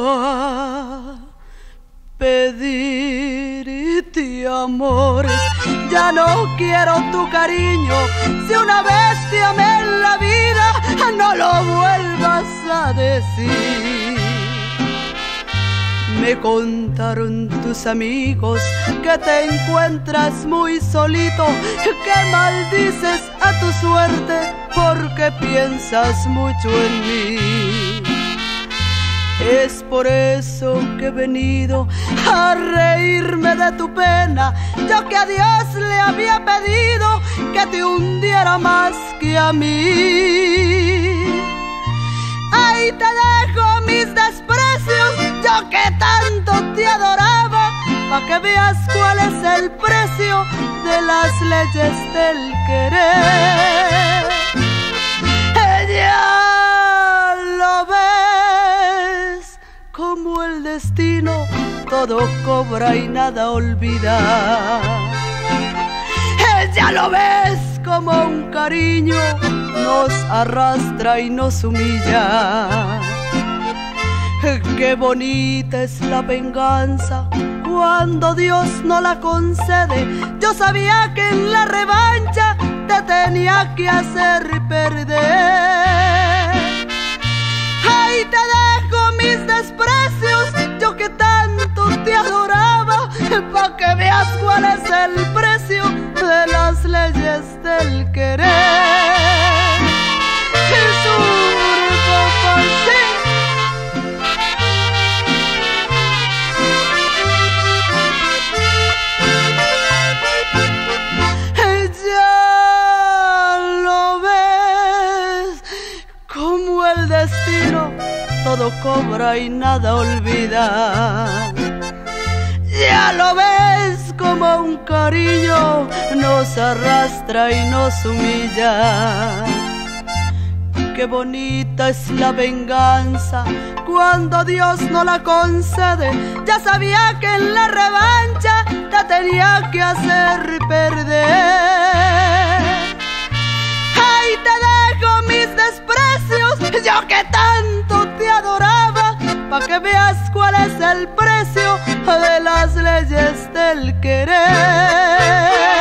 a pedirte amores. Ya no quiero tu cariño, si una vez te amé en la vida, no lo vuelvas a decir. Me contaron tus amigos que te encuentras muy solito, que maldices a tu suerte porque piensas mucho en mí. Es por eso que he venido a reírme de tu pena, yo que a Dios le había pedido que te hundiera más que a mí. Ahí te dejo mis desprecios, yo que tanto te adoraba, pa' que veas cuál es el precio de las leyes del querer. Destino todo cobra y nada olvida. Ya lo ves, como un cariño nos arrastra y nos humilla. Qué bonita es la venganza cuando Dios no la concede. Yo sabía que en la revancha te tenía que hacer perder. Cuál es el precio de las leyes del querer. Ya lo ves, como el destino todo cobra y nada olvida. Ya lo ves como un cariño nos arrastra y nos humilla. Qué bonita es la venganza cuando Dios no la concede. Ya sabía que en la revancha te tenía que hacer perder. para que veas cuál es el precio de las leyes del querer.